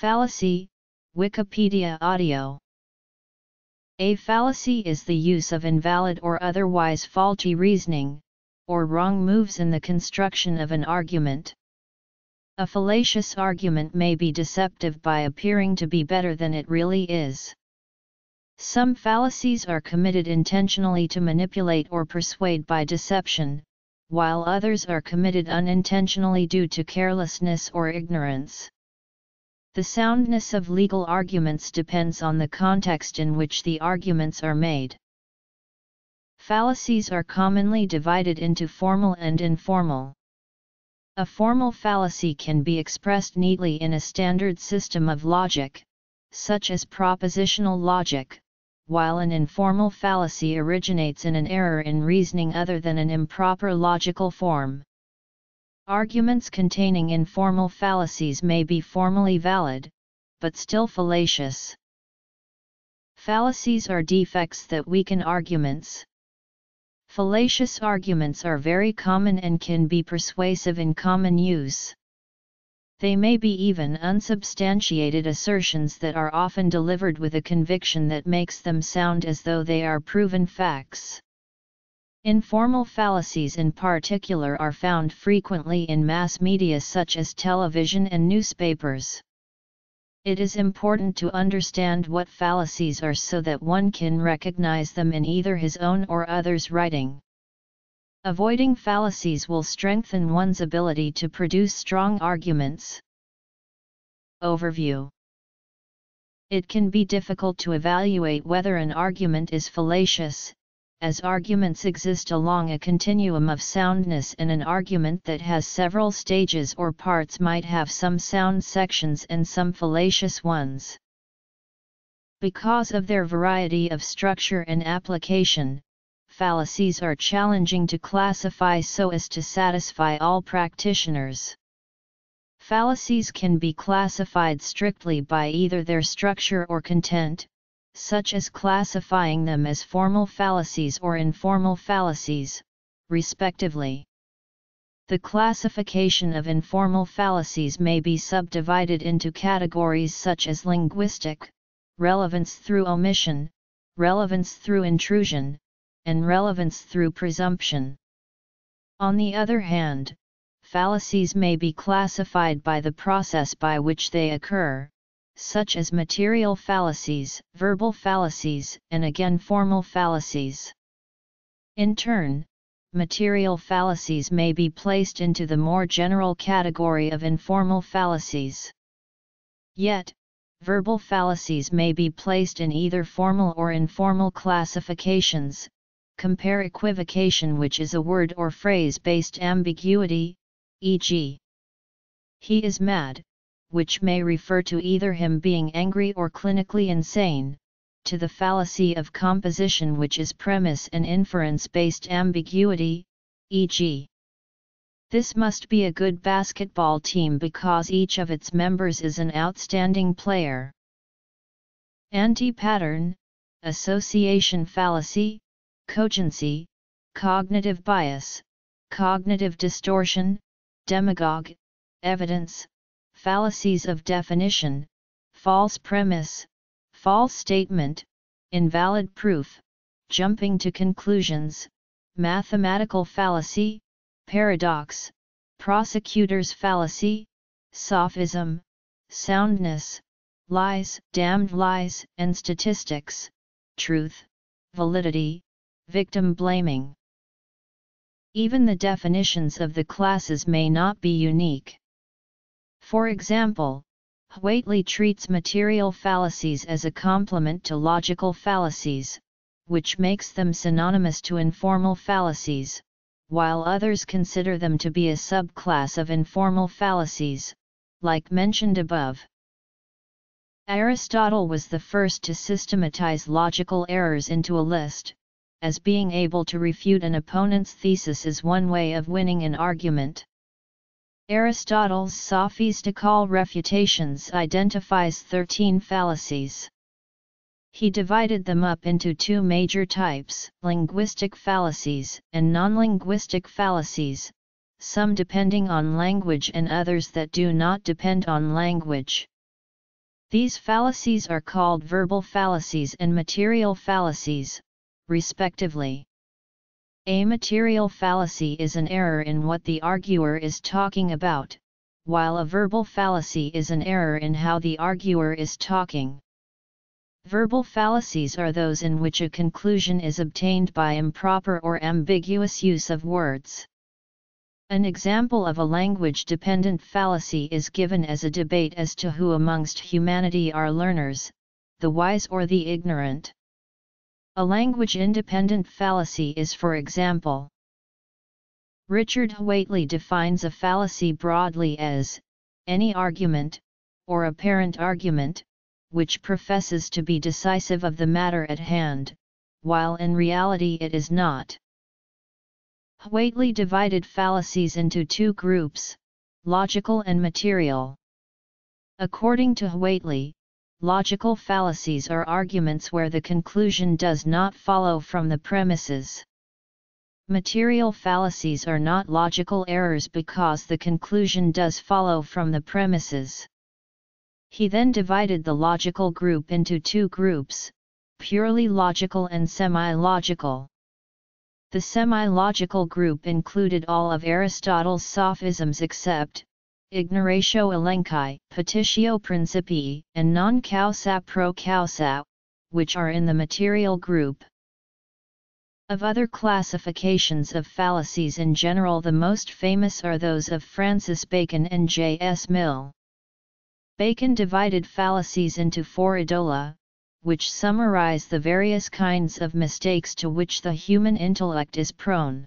Fallacy, Wikipedia Audio A fallacy is the use of invalid or otherwise faulty reasoning, or wrong moves in the construction of an argument. A fallacious argument may be deceptive by appearing to be better than it really is. Some fallacies are committed intentionally to manipulate or persuade by deception, while others are committed unintentionally due to carelessness or ignorance. The soundness of legal arguments depends on the context in which the arguments are made. Fallacies are commonly divided into formal and informal. A formal fallacy can be expressed neatly in a standard system of logic, such as propositional logic, while an informal fallacy originates in an error in reasoning other than an improper logical form. Arguments containing informal fallacies may be formally valid, but still fallacious. Fallacies are defects that weaken arguments. Fallacious arguments are very common and can be persuasive in common use. They may be even unsubstantiated assertions that are often delivered with a conviction that makes them sound as though they are proven facts. Informal fallacies in particular are found frequently in mass media such as television and newspapers. It is important to understand what fallacies are so that one can recognize them in either his own or others' writing. Avoiding fallacies will strengthen one's ability to produce strong arguments. Overview It can be difficult to evaluate whether an argument is fallacious, as arguments exist along a continuum of soundness and an argument that has several stages or parts might have some sound sections and some fallacious ones. Because of their variety of structure and application, fallacies are challenging to classify so as to satisfy all practitioners. Fallacies can be classified strictly by either their structure or content, such as classifying them as formal fallacies or informal fallacies, respectively. The classification of informal fallacies may be subdivided into categories such as linguistic, relevance through omission, relevance through intrusion, and relevance through presumption. On the other hand, fallacies may be classified by the process by which they occur, such as material fallacies, verbal fallacies, and again formal fallacies. In turn, material fallacies may be placed into the more general category of informal fallacies. Yet, verbal fallacies may be placed in either formal or informal classifications. Compare equivocation, which is a word or phrase based ambiguity, e.g., he is mad, which may refer to either him being angry or clinically insane, to the fallacy of composition which is premise and inference-based ambiguity, e.g. This must be a good basketball team because each of its members is an outstanding player. Anti-pattern, association fallacy, cogency, cognitive bias, cognitive distortion, demagogue, evidence, fallacies of definition, false premise, false statement, invalid proof, jumping to conclusions, mathematical fallacy, paradox, prosecutor's fallacy, sophism, soundness, lies, damned lies, and statistics, truth, validity, victim blaming. Even the definitions of the classes may not be unique. For example, Whately treats material fallacies as a complement to logical fallacies, which makes them synonymous to informal fallacies, while others consider them to be a subclass of informal fallacies, like mentioned above. Aristotle was the first to systematize logical errors into a list, as being able to refute an opponent's thesis is one way of winning an argument. Aristotle's sophistical refutations identifies 13 fallacies. He divided them up into two major types, linguistic fallacies and non-linguistic fallacies, some depending on language and others that do not depend on language. These fallacies are called verbal fallacies and material fallacies, respectively. A material fallacy is an error in what the arguer is talking about, while a verbal fallacy is an error in how the arguer is talking. Verbal fallacies are those in which a conclusion is obtained by improper or ambiguous use of words. An example of a language-dependent fallacy is given as a debate as to who amongst humanity are learners, the wise or the ignorant. A language-independent fallacy is for example. Richard Whately defines a fallacy broadly as, any argument, or apparent argument, which professes to be decisive of the matter at hand, while in reality it is not. Whately divided fallacies into two groups, logical and material. According to Whately, logical fallacies are arguments where the conclusion does not follow from the premises. Material fallacies are not logical errors because the conclusion does follow from the premises. He then divided the logical group into two groups, purely logical and semi-logical. The semi-logical group included all of Aristotle's sophisms except, ignoratio elenchi, petitio principii, and non causa pro causa, which are in the material group. Of other classifications of fallacies in general the most famous are those of Francis Bacon and J. S. Mill. Bacon divided fallacies into four idola, which summarize the various kinds of mistakes to which the human intellect is prone.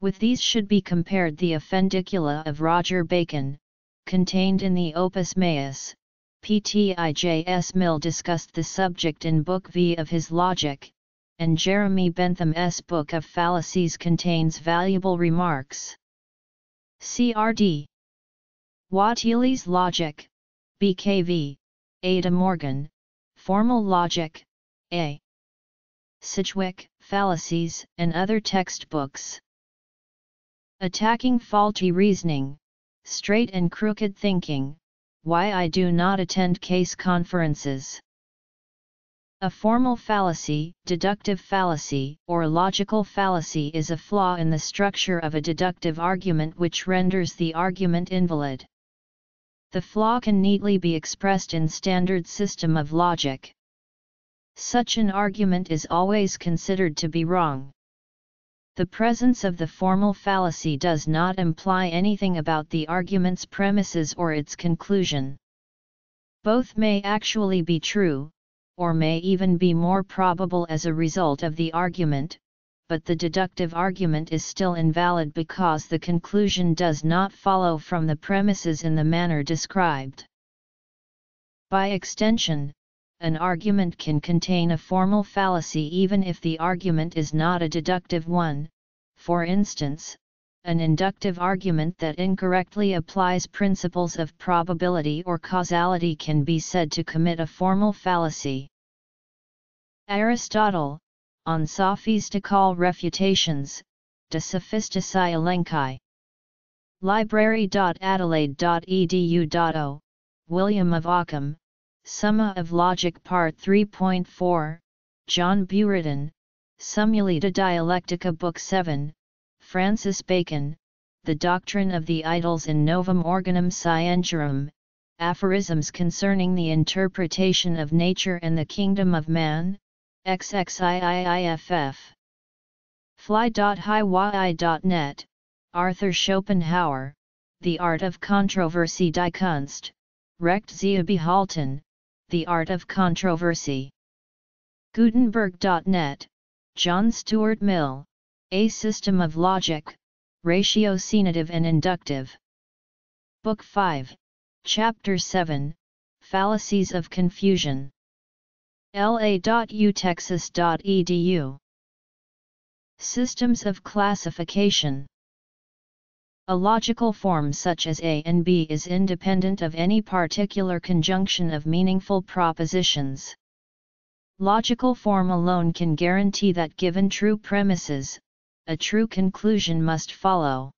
With these should be compared the Offendicula of Roger Bacon, contained in the Opus Maius. PTIJS Mill discussed the subject in Book V of his Logic, and Jeremy Bentham's Book of Fallacies contains valuable remarks. CRD Whately's Logic, BKV, A. De Morgan, Formal Logic, A. Sidgwick, Fallacies, and other textbooks. Attacking Faulty Reasoning, Straight and Crooked Thinking, Why I Do Not Attend Case Conferences. A formal fallacy, deductive fallacy, or logical fallacy is a flaw in the structure of a deductive argument which renders the argument invalid. The flaw can neatly be expressed in standard system of logic. Such an argument is always considered to be wrong. The presence of the formal fallacy does not imply anything about the argument's premises or its conclusion. Both may actually be true, or may even be more probable as a result of the argument, but the deductive argument is still invalid because the conclusion does not follow from the premises in the manner described. By extension, an argument can contain a formal fallacy even if the argument is not a deductive one, for instance, an inductive argument that incorrectly applies principles of probability or causality can be said to commit a formal fallacy. Aristotle, on sophistical refutations, De Sophisticis Elenchis. Library.adelaide.edu.o, William of Ockham, Summa of Logic Part 3.4, John Buridan, Summulita Dialectica Book 7, Francis Bacon, The Doctrine of the Idols in Novum Organum Scientiarum, Aphorisms concerning the interpretation of nature and the kingdom of man, XXIIIFF. Fly.hiyi.net, Arthur Schopenhauer, The Art of Controversy Die Kunst, Recht Sie behalten, The Art of Controversy. Gutenberg.net, John Stuart Mill, A System of Logic, Ratiocinative and Inductive. Book 5, Chapter 7, Fallacies of Confusion. La.utexas.edu Systems of classification A logical form such as A and B is independent of any particular conjunction of meaningful propositions. Logical form alone can guarantee that given true premises, a true conclusion must follow.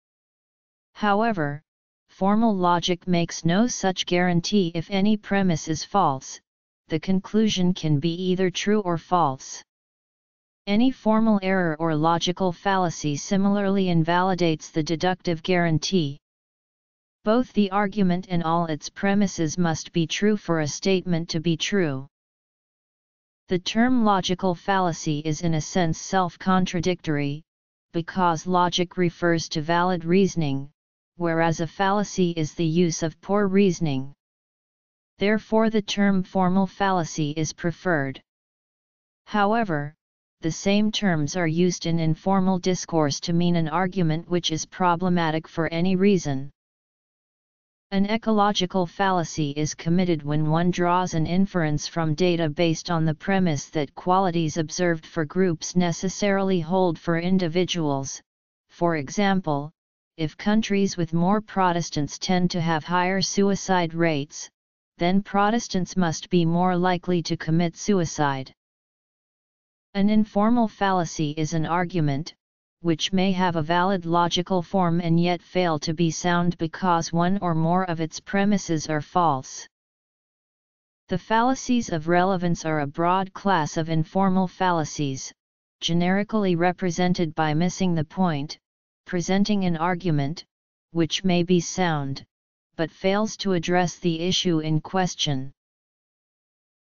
However, formal logic makes no such guarantee if any premise is false, the conclusion can be either true or false. Any formal error or logical fallacy similarly invalidates the deductive guarantee. Both the argument and all its premises must be true for a statement to be true. The term logical fallacy is in a sense self-contradictory, because logic refers to valid reasoning, whereas a fallacy is the use of poor reasoning. Therefore the term formal fallacy is preferred. However, the same terms are used in informal discourse to mean an argument which is problematic for any reason. An ecological fallacy is committed when one draws an inference from data based on the premise that qualities observed for groups necessarily hold for individuals. For example, if countries with more Protestants tend to have higher suicide rates, then Protestants must be more likely to commit suicide. An informal fallacy is an argument, which may have a valid logical form and yet fail to be sound because one or more of its premises are false. The fallacies of relevance are a broad class of informal fallacies, generically represented by missing the point, presenting an argument, which may be sound, but fails to address the issue in question.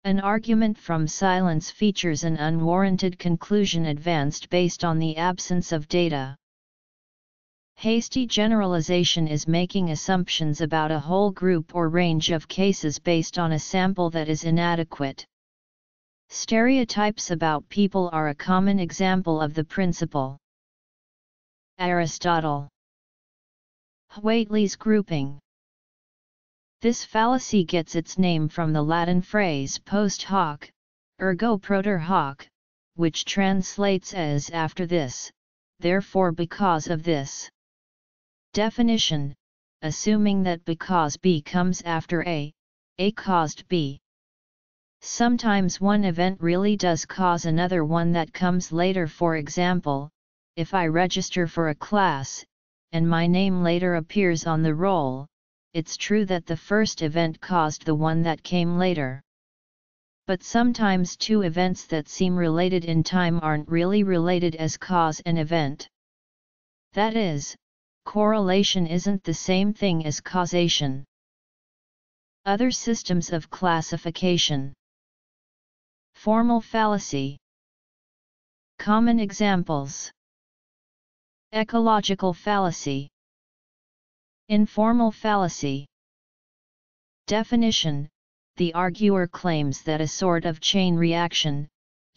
An argument from silence features an unwarranted conclusion advanced based on the absence of data. Hasty generalization is making assumptions about a whole group or range of cases based on a sample that is inadequate. Stereotypes about people are a common example of the principle. Aristotle Whately's grouping this fallacy gets its name from the Latin phrase post hoc, ergo propter hoc, which translates as after this, therefore because of this. Definition Assuming that because B comes after A, A caused B. Sometimes one event really does cause another one that comes later for example, if I register for a class, and my name later appears on the roll, it's true that the first event caused the one that came later. But sometimes two events that seem related in time aren't really related as cause and event. That is, correlation isn't the same thing as causation. Other systems of classification Formal fallacy Common examples Ecological fallacy Informal fallacy Definition The arguer claims that a sort of chain reaction,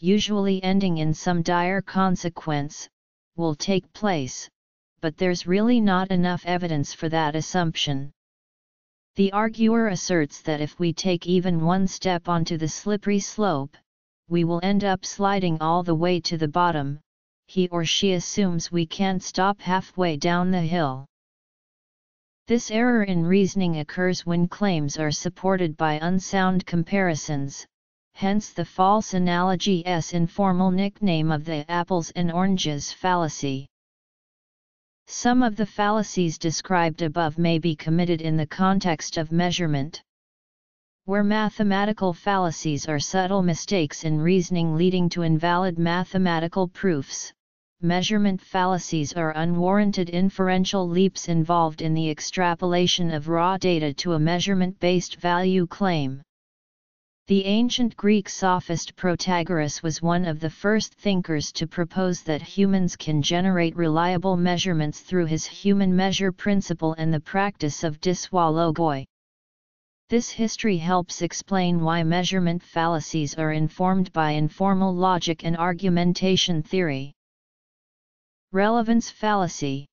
usually ending in some dire consequence, will take place, but there's really not enough evidence for that assumption. The arguer asserts that if we take even one step onto the slippery slope, we will end up sliding all the way to the bottom, he or she assumes we can't stop halfway down the hill. This error in reasoning occurs when claims are supported by unsound comparisons, hence the false analogy s informal nickname of the apples and oranges fallacy. Some of the fallacies described above may be committed in the context of measurement. Where mathematical fallacies are subtle mistakes in reasoning leading to invalid mathematical proofs, measurement fallacies are unwarranted inferential leaps involved in the extrapolation of raw data to a measurement-based value claim. The ancient Greek sophist Protagoras was one of the first thinkers to propose that humans can generate reliable measurements through his human measure principle and the practice of dissoi logoi. This history helps explain why measurement fallacies are informed by informal logic and argumentation theory. Relevance fallacy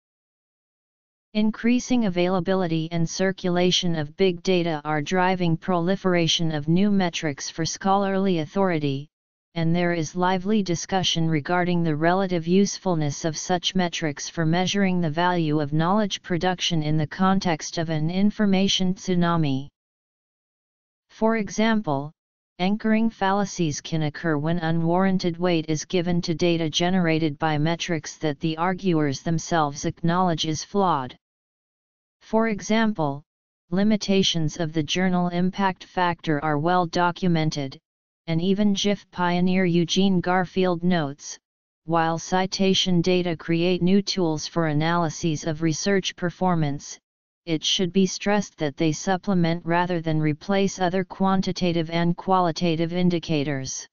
Increasing availability and circulation of big data are driving proliferation of new metrics for scholarly authority, and there is lively discussion regarding the relative usefulness of such metrics for measuring the value of knowledge production in the context of an information tsunami. For example, Anchoring fallacies can occur when unwarranted weight is given to data generated by metrics that the arguers themselves acknowledge is flawed. For example, limitations of the journal impact factor are well documented, and even JIF pioneer Eugene Garfield notes, while citation data create new tools for analyses of research performance, it should be stressed that they supplement rather than replace other quantitative and qualitative indicators.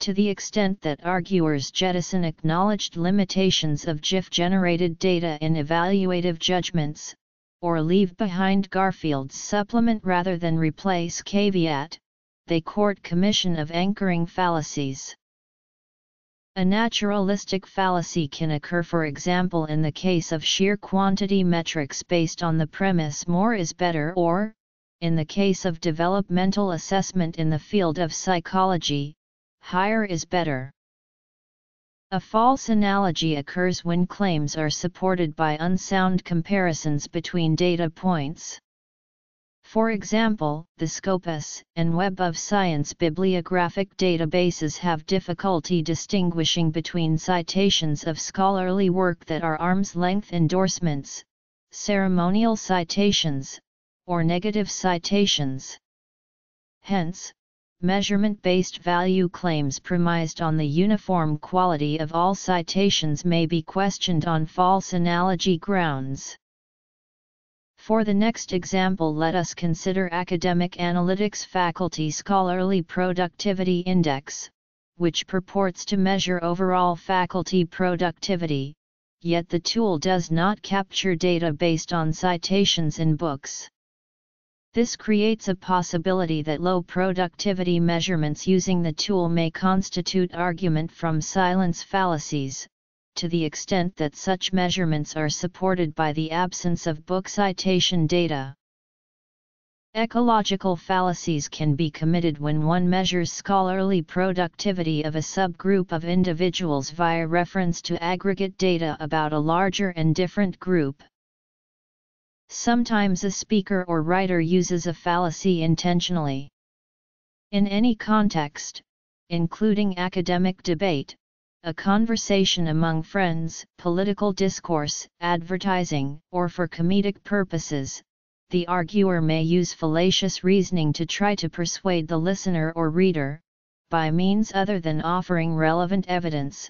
To the extent that arguers jettison acknowledged limitations of JIF-generated data in evaluative judgments, or leave behind Garfield's supplement rather than replace caveat, they court commission of anchoring fallacies. A naturalistic fallacy can occur for example in the case of sheer quantity metrics based on the premise more is better or, in the case of developmental assessment in the field of psychology, higher is better. A false analogy occurs when claims are supported by unsound comparisons between data points. For example, the Scopus and Web of Science bibliographic databases have difficulty distinguishing between citations of scholarly work that are arm's length endorsements, ceremonial citations, or negative citations. Hence, measurement-based value claims premised on the uniform quality of all citations may be questioned on false analogy grounds. For the next example let us consider Academic Analytics Faculty Scholarly Productivity Index, which purports to measure overall faculty productivity, yet the tool does not capture data based on citations in books. This creates a possibility that low productivity measurements using the tool may constitute argument from silence fallacies, to the extent that such measurements are supported by the absence of book citation data. Ecological fallacies can be committed when one measures scholarly productivity of a subgroup of individuals via reference to aggregate data about a larger and different group. Sometimes a speaker or writer uses a fallacy intentionally. In any context, including academic debate, a conversation among friends, political discourse, advertising, or for comedic purposes, the arguer may use fallacious reasoning to try to persuade the listener or reader, by means other than offering relevant evidence,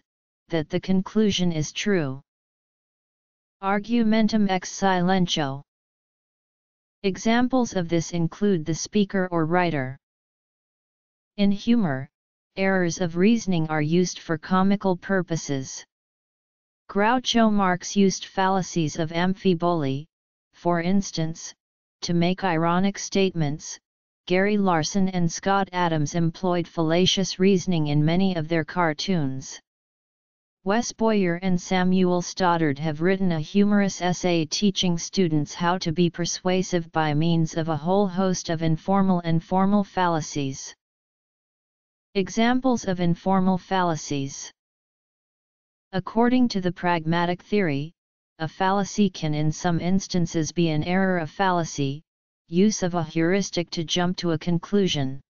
that the conclusion is true. Argumentum ex silentio Examples of this include the speaker or writer. In humor, errors of reasoning are used for comical purposes. Groucho Marx used fallacies of amphiboly, for instance, to make ironic statements. Gary Larson and Scott Adams employed fallacious reasoning in many of their cartoons. Wes Boyer and Samuel Stoddard have written a humorous essay teaching students how to be persuasive by means of a whole host of informal and formal fallacies. Examples of informal fallacies According to the pragmatic theory, a fallacy can in some instances be an error of fallacy, use of a heuristic to jump to a conclusion.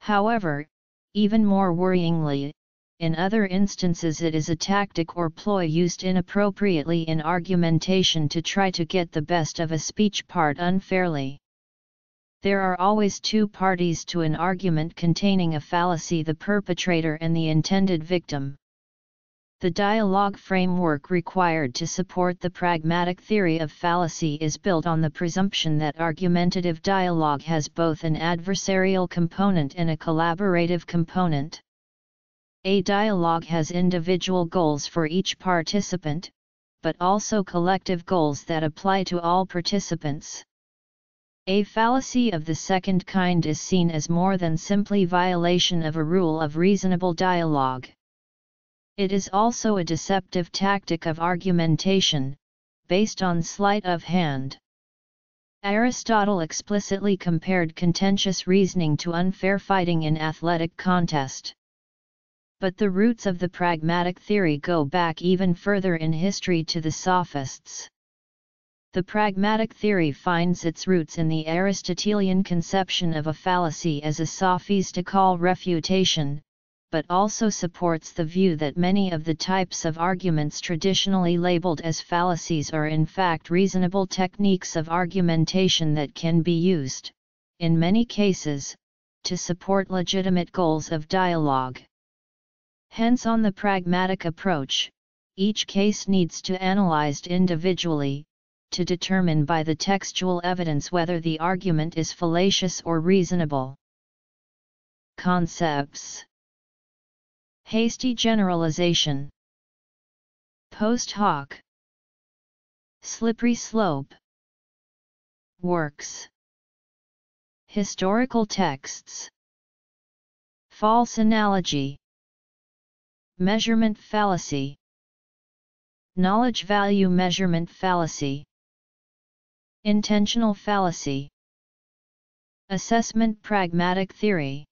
However, even more worryingly, in other instances it is a tactic or ploy used inappropriately in argumentation to try to get the best of a speech part unfairly. There are always two parties to an argument containing a fallacy the perpetrator and the intended victim. The dialogue framework required to support the pragmatic theory of fallacy is built on the presumption that argumentative dialogue has both an adversarial component and a collaborative component. A dialogue has individual goals for each participant, but also collective goals that apply to all participants. A fallacy of the second kind is seen as more than simply violation of a rule of reasonable dialogue. It is also a deceptive tactic of argumentation, based on sleight of hand. Aristotle explicitly compared contentious reasoning to unfair fighting in athletic contest. But the roots of the pragmatic theory go back even further in history to the Sophists. The pragmatic theory finds its roots in the Aristotelian conception of a fallacy as a sophistical refutation, but also supports the view that many of the types of arguments traditionally labeled as fallacies are in fact reasonable techniques of argumentation that can be used, in many cases, to support legitimate goals of dialogue. Hence on the pragmatic approach, each case needs to be analyzed individually, to determine by the textual evidence whether the argument is fallacious or reasonable. Concepts. Hasty generalization. Post hoc. Slippery slope. Works. Historical texts. False analogy. Measurement fallacy. Knowledge value measurement fallacy Intentional fallacy. Assessment pragmatic theory